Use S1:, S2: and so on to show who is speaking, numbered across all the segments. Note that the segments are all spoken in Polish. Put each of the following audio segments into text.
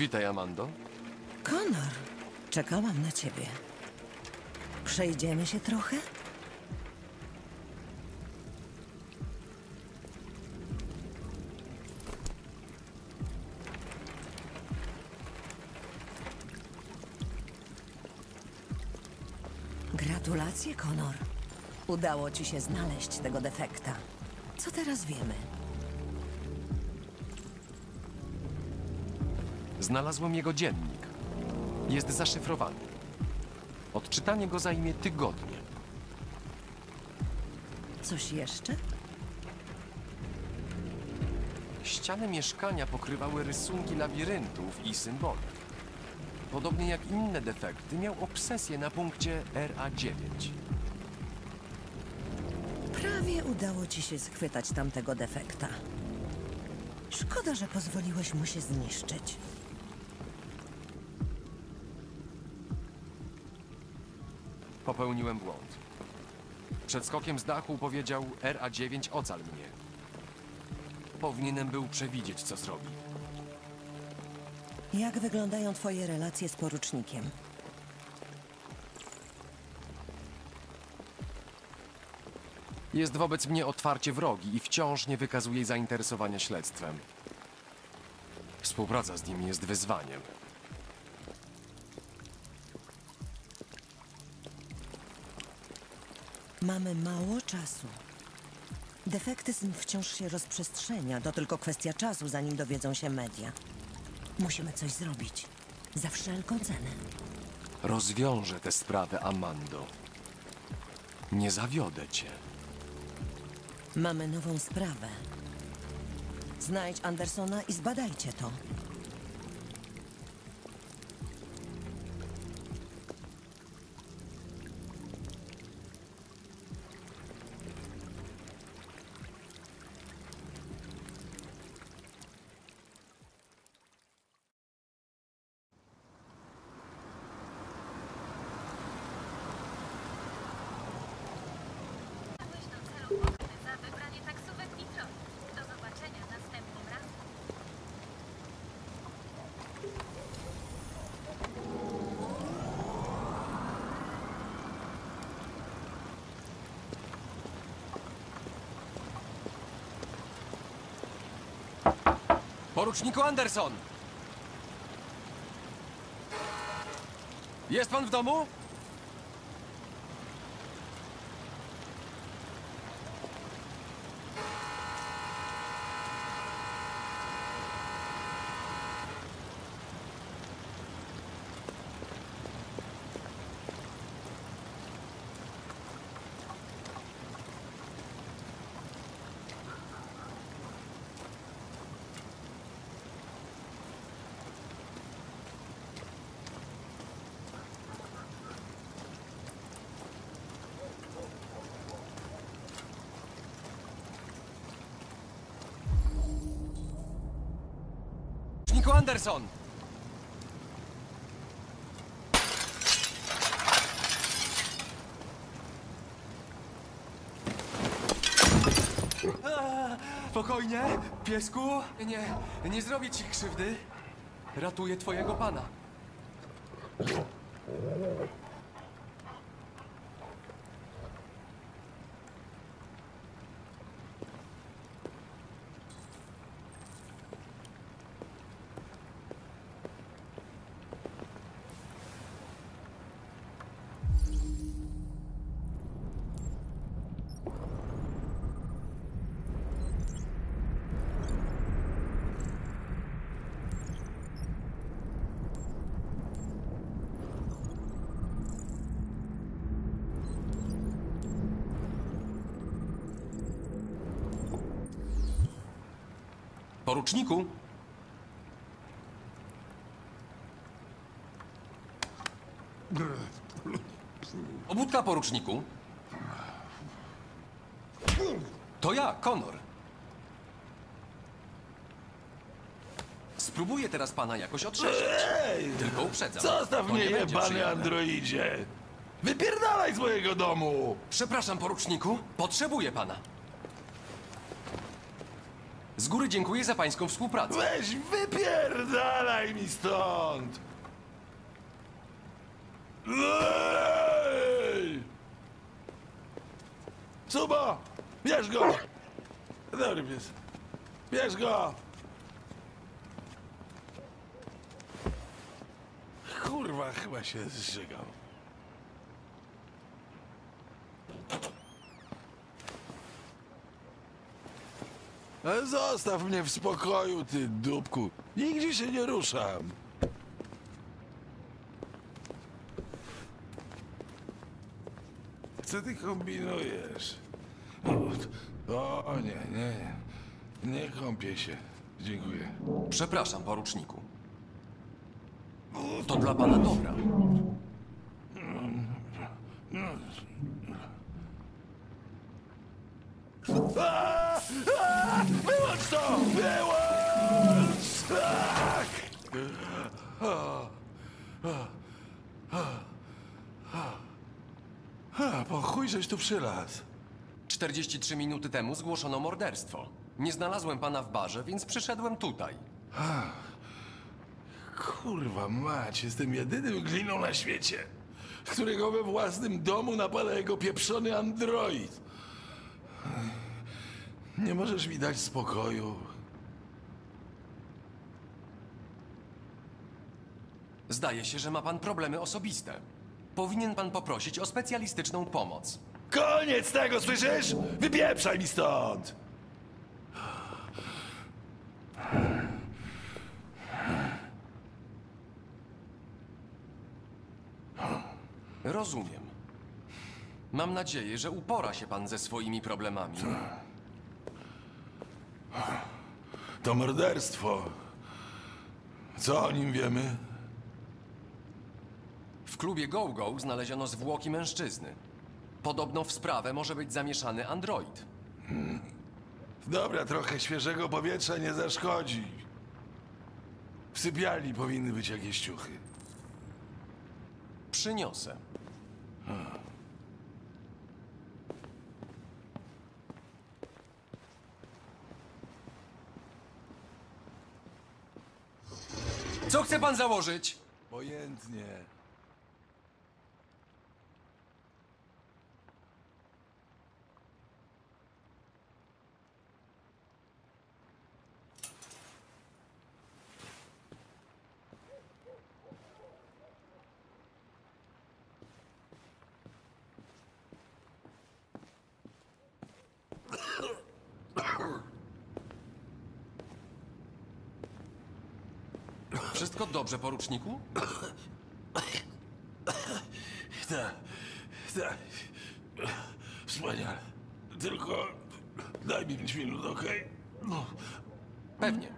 S1: Witaj, Amando.
S2: Konor, czekałam na ciebie. Przejdziemy się trochę? Gratulacje, Konor. Udało ci się znaleźć tego defekta. Co teraz wiemy?
S1: Znalazłem jego dziennik. Jest zaszyfrowany. Odczytanie go zajmie tygodnie.
S2: Coś jeszcze?
S1: Ściany mieszkania pokrywały rysunki labiryntów i symboli. Podobnie jak inne defekty, miał obsesję na punkcie RA9.
S2: Prawie udało ci się schwytać tamtego defekta. Szkoda, że pozwoliłeś mu się zniszczyć.
S1: Popełniłem błąd. Przed skokiem z dachu powiedział RA9 ocal mnie. Powinienem był przewidzieć, co zrobi.
S2: Jak wyglądają twoje relacje z porucznikiem?
S1: Jest wobec mnie otwarcie wrogi i wciąż nie wykazuje zainteresowania śledztwem. Współpraca z nim jest wyzwaniem.
S2: Mamy mało czasu. Defektyzm wciąż się rozprzestrzenia. To tylko kwestia czasu, zanim dowiedzą się media. Musimy coś zrobić. Za wszelką cenę.
S1: Rozwiążę tę sprawę, Amando. Nie zawiodę cię.
S2: Mamy nową sprawę. Znajdź Andersona i zbadajcie to.
S1: Poruczniku Anderson! Jest pan w domu? Poruczniku Anderson! Spokojnie, piesku. Nie, nie zrobię ci krzywdy. Ratuję twojego pana. Poruczniku? Obudka, poruczniku. To ja, Konor. Spróbuję teraz pana jakoś otrzeźwić. Tylko uprzedzam.
S3: Zostaw
S1: to
S3: mnie,
S1: nie będzie
S3: jebany
S1: przyjemne.
S3: androidzie! Wypierdalaj z mojego domu!
S1: Przepraszam, poruczniku. Potrzebuję pana. Z góry dziękuję za pańską współpracę.
S3: Weź, wypierdalaj mi stąd! Ej! Subo! Bierz go! Dobry pies. Bierz go! Kurwa, chyba się zżygał. Zostaw mnie w spokoju, ty dupku. Nigdzie się nie ruszam. Co ty kombinujesz? O, o nie, nie. Nie kąpię się. Dziękuję.
S1: Przepraszam, poruczniku. To dla pana dobra.
S3: A! To! Wyłącz! Tak! A, po chuj żeś tu przylazł.
S1: 43 minuty temu zgłoszono morderstwo. Nie znalazłem pana w barze, więc przyszedłem tutaj.
S3: Kurwa mać, jestem jedynym gliną na świecie, którego we własnym domu napada jego pieprzony android. Nie możesz mi dać spokoju.
S1: Zdaje się, że ma pan problemy osobiste. Powinien pan poprosić o specjalistyczną pomoc.
S3: Koniec tego, słyszysz? Wypieprzaj mi stąd!
S1: Rozumiem. Mam nadzieję, że upora się pan ze swoimi problemami.
S3: To morderstwo. Co o nim wiemy?
S1: W klubie GoGo znaleziono zwłoki mężczyzny. Podobno w sprawę może być zamieszany android.
S3: Dobra, trochę świeżego powietrza nie zaszkodzi. W sypialni powinny być jakieś ciuchy.
S1: Przyniosę. Co chce pan założyć?
S3: Pojętnie.
S1: Wszystko dobrze, poruczniku?
S3: Tak, tak. Wspaniale. Tylko daj mi pięć minut, okej? No.
S1: Pewnie.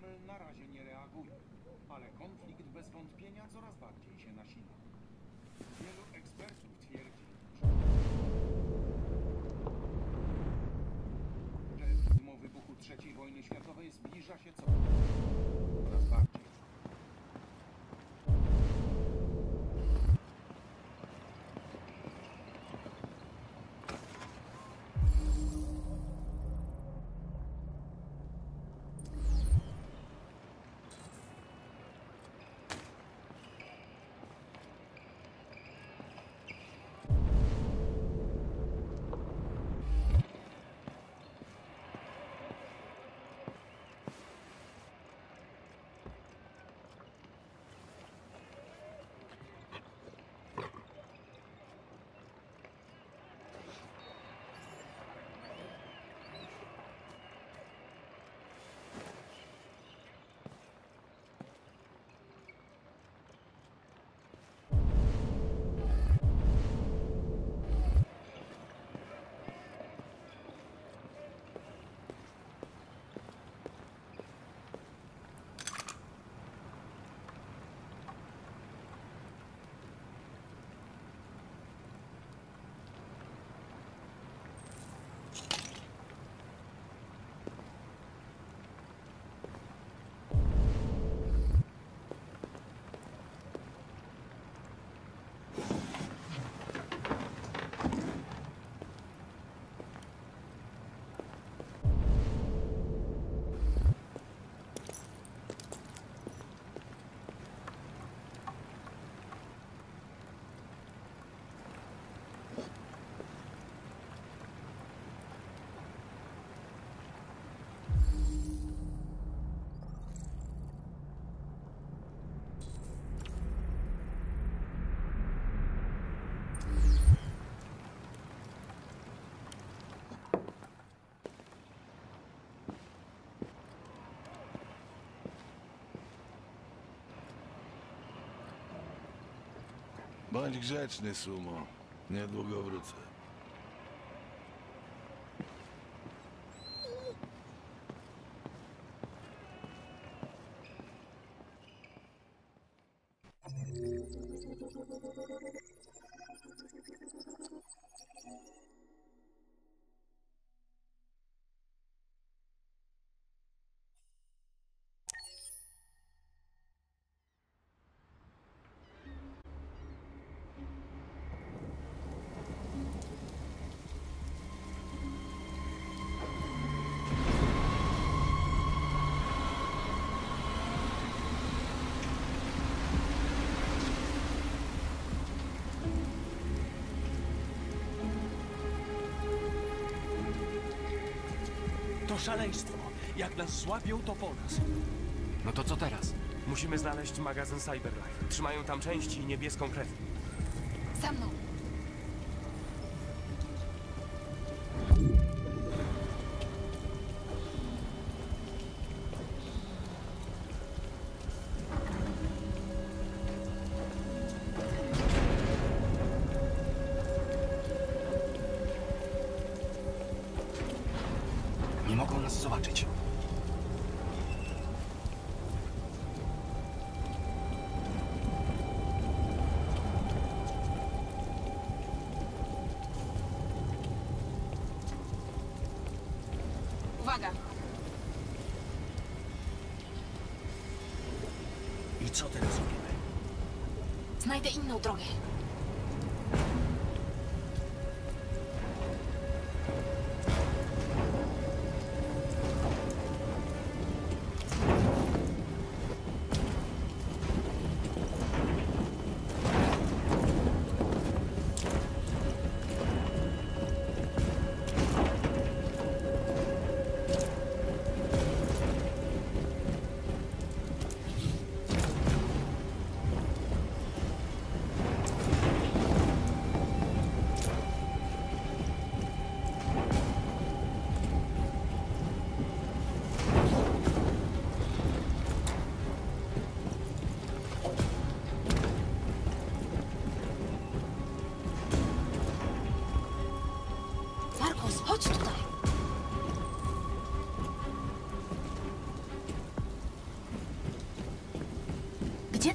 S4: Kreml na razie nie reaguje, ale konflikt bez wątpienia coraz bardziej się nasila. Wielu ekspertów twierdzi, że mimo wybuchu III wojny światowej zbliża się coraz
S3: Bądź grzeczny, Sumo. Niedługo wrócę.
S5: Szaleństwo. Jak nas złapią, to po nas.
S6: No to co teraz?
S5: Musimy znaleźć magazyn Cyberlife. Trzymają tam części i niebieską krew.
S7: Za mną.
S5: Nas zobaczyć.
S7: Uwaga!
S5: I co teraz robimy?
S7: Znajdę inną drogę.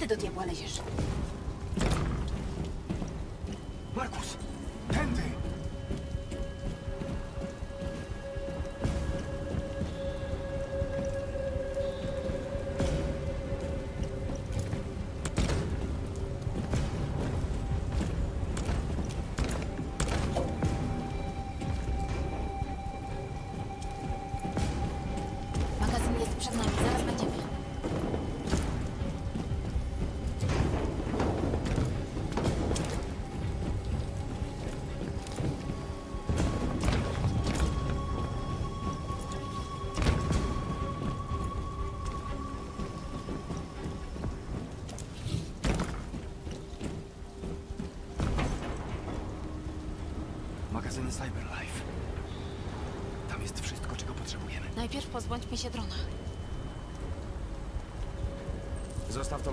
S7: Gdzie ty do diabła leziesz?
S5: Markus!
S7: Pozbądźmy się drona.
S5: Zostaw to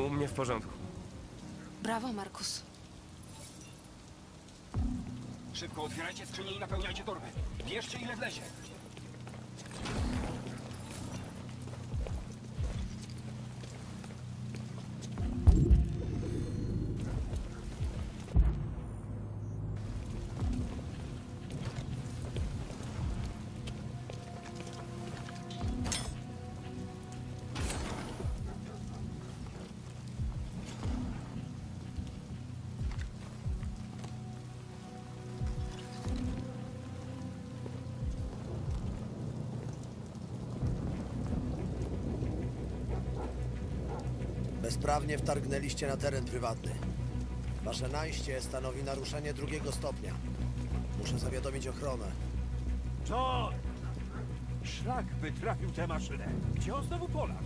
S6: u mnie w porządku.
S7: Brawo, Markus.
S8: Szybko otwierajcie skrzynię i napełniajcie torby. Bierzcie ile wlezie.
S9: Bezprawnie wtargnęliście na teren prywatny. Wasze najście stanowi naruszenie drugiego stopnia. Muszę zawiadomić ochronę.
S5: John! Szlak by trafił tę maszynę. Gdzie on znowu Polak?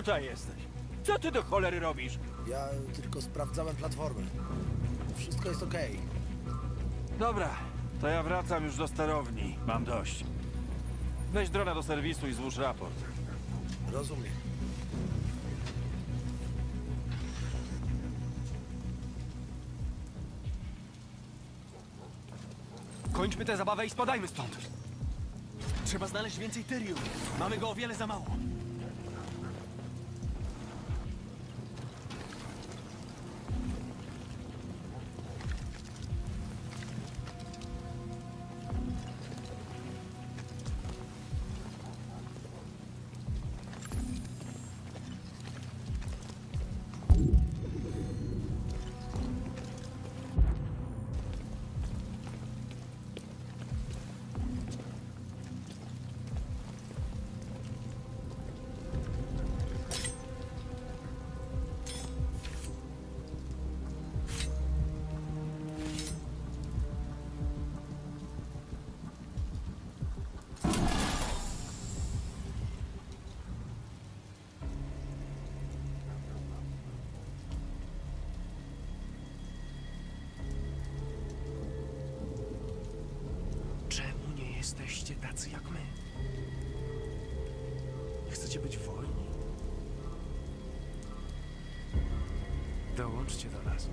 S5: Tutaj jesteś. Co ty do cholery robisz?
S9: Ja tylko sprawdzałem platformę. Wszystko jest okej.
S5: Dobra, to ja wracam już do sterowni. Mam dość. Weź drona do serwisu i złóż raport.
S9: Rozumiem.
S8: Kończmy tę zabawę i spadajmy stąd.
S5: Trzeba znaleźć więcej tyrium. Mamy go o wiele za mało.
S6: Jesteście tacy jak my? Nie chcecie być wolni? Dołączcie do nas.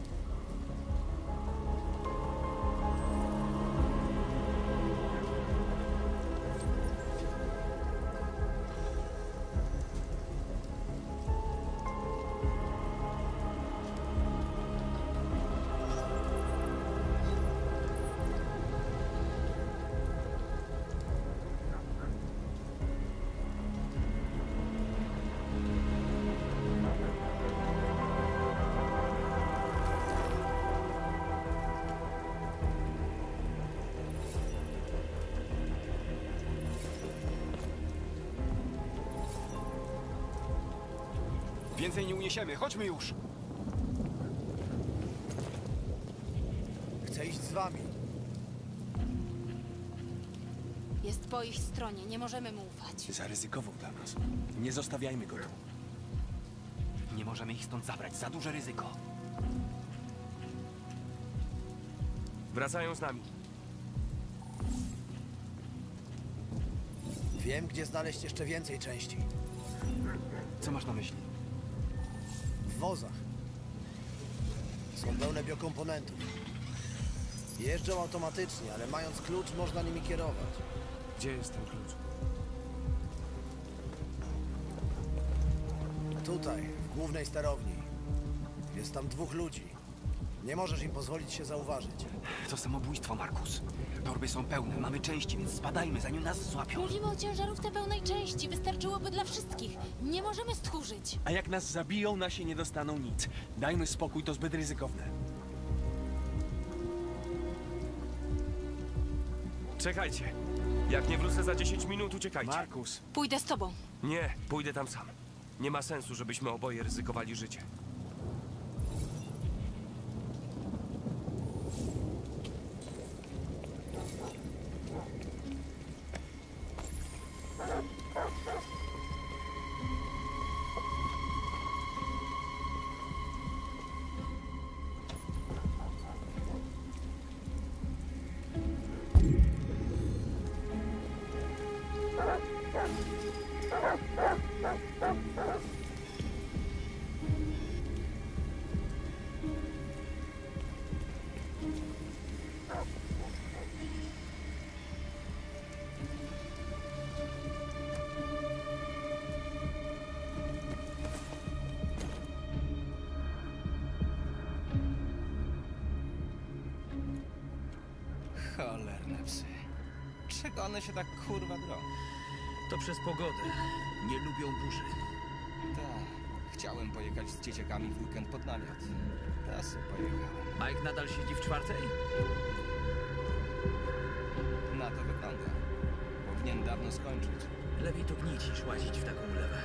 S8: Więcej nie uniesiemy, chodźmy już.
S9: Chcę iść z wami.
S7: Jest po ich stronie, nie możemy mu ufać.
S5: Zaryzykował dla nas. Nie zostawiajmy go tu.
S8: Nie możemy ich stąd zabrać, za duże ryzyko.
S6: Wracają z nami.
S9: Wiem, gdzie znaleźć jeszcze więcej części.
S8: Co masz na myśli?
S9: W wozach. Są pełne biokomponentów. Jeżdżą automatycznie, ale mając klucz można nimi kierować.
S6: Gdzie jest ten klucz?
S9: Tutaj, w głównej sterowni. Jest tam dwóch ludzi. Nie możesz im pozwolić się zauważyć.
S8: To samobójstwo, Markus. Torby są pełne, mamy części, więc spadajmy, zanim nas złapią.
S7: Mówimy o ciężarówce pełnej części, wystarczyłoby dla wszystkich. Nie możemy stchórzyć.
S5: A jak nas zabiją, nasi nie dostaną nic. Dajmy spokój, to zbyt ryzykowne.
S6: Czekajcie. Jak nie wrócę za 10 minut, uciekajcie.
S5: Markus,
S7: Pójdę z tobą.
S6: Nie, pójdę tam sam. Nie ma sensu, żebyśmy oboje ryzykowali życie.
S10: Cholerne psy. Czego one się tak kurwa drą?
S8: To przez pogodę. Nie lubią burzy.
S10: Tak. Chciałem pojechać z dzieciakami w weekend pod namiot. Teraz pojechałem.
S8: Mike nadal siedzi w czwartej?
S10: Na to wygląda. Powinien dawno skończyć.
S8: Lepiej to gnić niż łazić w taką ulewę.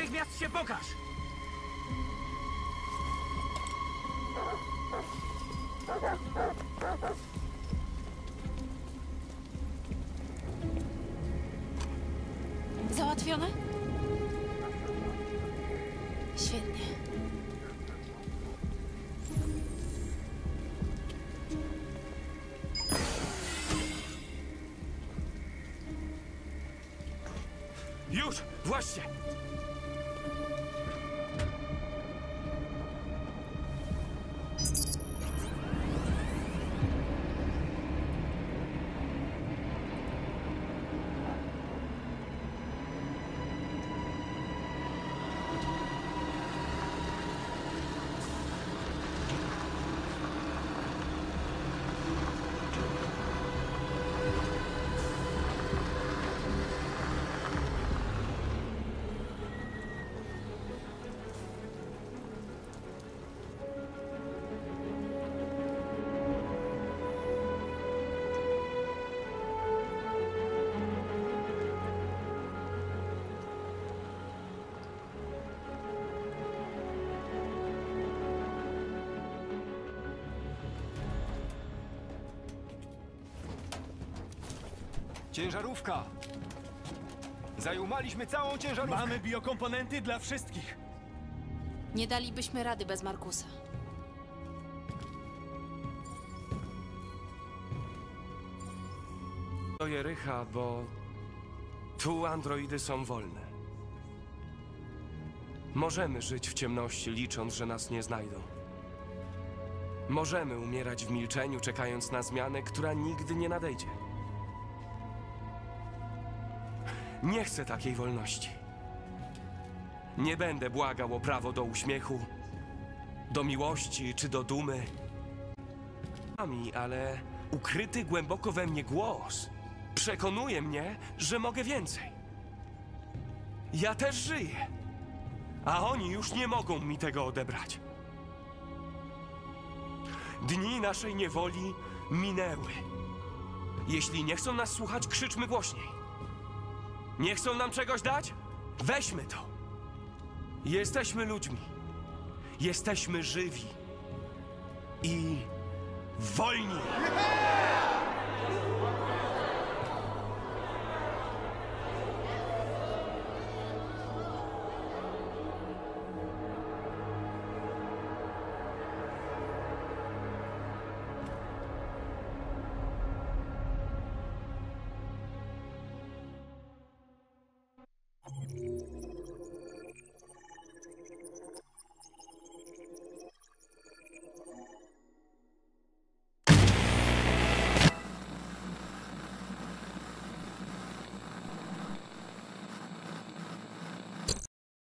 S8: Natychmiast się pokaż!
S11: Ciężarówka! Zajumaliśmy całą ciężarówkę!
S6: Mamy biokomponenty dla wszystkich.
S7: Nie dalibyśmy rady bez Markusa.
S6: Do Jericha, bo tu androidy są wolne. Możemy żyć w ciemności, licząc, że nas nie znajdą. Możemy umierać w milczeniu, czekając na zmianę, która nigdy nie nadejdzie. Nie chcę takiej wolności. Nie będę błagał o prawo do uśmiechu, do miłości czy do dumy. Ale ukryty głęboko we mnie głos przekonuje mnie, że mogę więcej. Ja też żyję, a oni już nie mogą mi tego odebrać. Dni naszej niewoli minęły. Jeśli nie chcą nas słuchać, krzyczmy głośniej. Nie chcą nam czegoś dać? Weźmy to. Jesteśmy ludźmi. Jesteśmy żywi. I wolni.